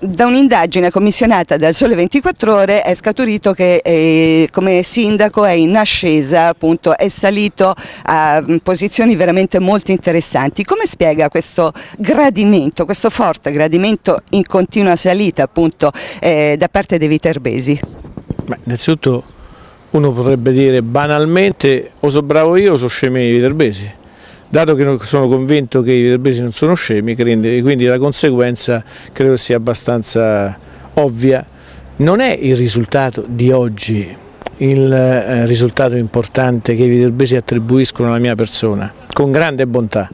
Da un'indagine commissionata dal Sole 24 Ore è scaturito che eh, come sindaco è in ascesa, appunto, è salito a mm, posizioni veramente molto interessanti. Come spiega questo gradimento, questo forte gradimento in continua salita appunto eh, da parte dei viterbesi? Beh, innanzitutto uno potrebbe dire banalmente o so bravo io o so scemi i viterbesi dato che sono convinto che i viterbesi non sono scemi, quindi la conseguenza credo sia abbastanza ovvia, non è il risultato di oggi il eh, risultato importante che i viterbesi attribuiscono alla mia persona, con grande bontà.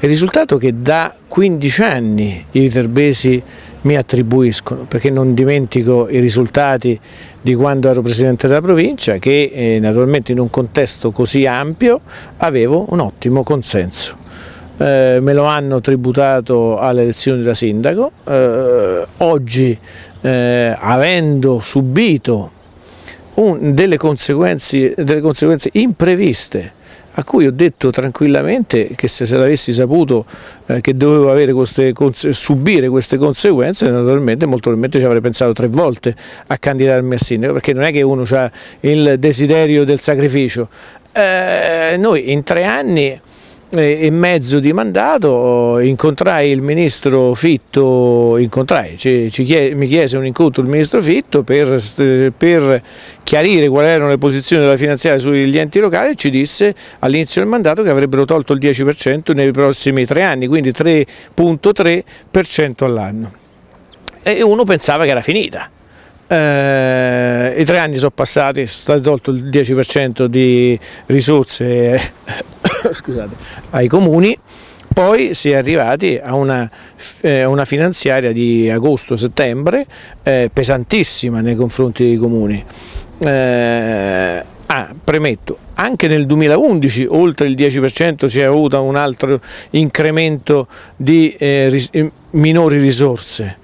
Il risultato che da 15 anni i viterbesi mi attribuiscono, perché non dimentico i risultati di quando ero Presidente della provincia, che eh, naturalmente in un contesto così ampio avevo un ottimo consenso. Eh, me lo hanno tributato alle elezioni da sindaco, eh, oggi eh, avendo subito un, delle, conseguenze, delle conseguenze impreviste a cui ho detto tranquillamente che se, se l'avessi saputo eh, che dovevo queste, subire queste conseguenze, naturalmente molto probabilmente ci avrei pensato tre volte a candidarmi a sindaco, perché non è che uno ha il desiderio del sacrificio. Eh, noi in tre anni e mezzo di mandato incontrai il ministro Fitto, incontrai, ci, ci chiese, mi chiese un incontro il ministro Fitto per, per, chiarire quali erano le posizioni della finanziaria sugli enti locali e ci disse all'inizio del mandato che avrebbero tolto il 10% nei prossimi tre anni, quindi 3.3% all'anno. E uno pensava che era finita. Eh, I tre anni sono passati, è stato tolto il 10% di risorse scusate, ai comuni, poi si è arrivati a una, eh, una finanziaria di agosto-settembre eh, pesantissima nei confronti dei comuni. Eh, ah, premetto, anche nel 2011 oltre il 10% si è avuto un altro incremento di eh, ris minori risorse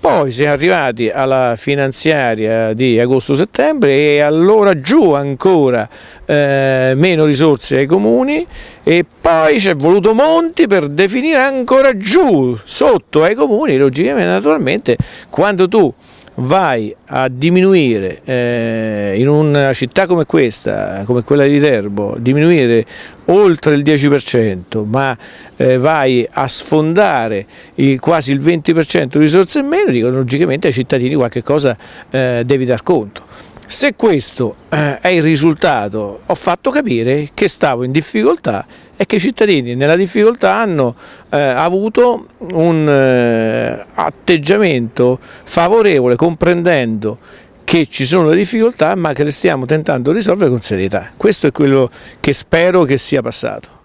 poi si è arrivati alla finanziaria di agosto-settembre e allora giù ancora eh, meno risorse ai comuni e poi c'è voluto Monti per definire ancora giù sotto ai comuni, logicamente naturalmente quando tu vai a diminuire eh, in una città come questa, come quella di Viterbo, diminuire oltre il 10%, ma eh, vai a sfondare il, quasi il 20% di risorse in meno, dicono logicamente ai cittadini qualche cosa eh, devi dar conto. Se questo eh, è il risultato, ho fatto capire che stavo in difficoltà e che i cittadini nella difficoltà hanno eh, avuto un eh, atteggiamento favorevole, comprendendo che ci sono le difficoltà ma che le stiamo tentando di risolvere con serietà. Questo è quello che spero che sia passato.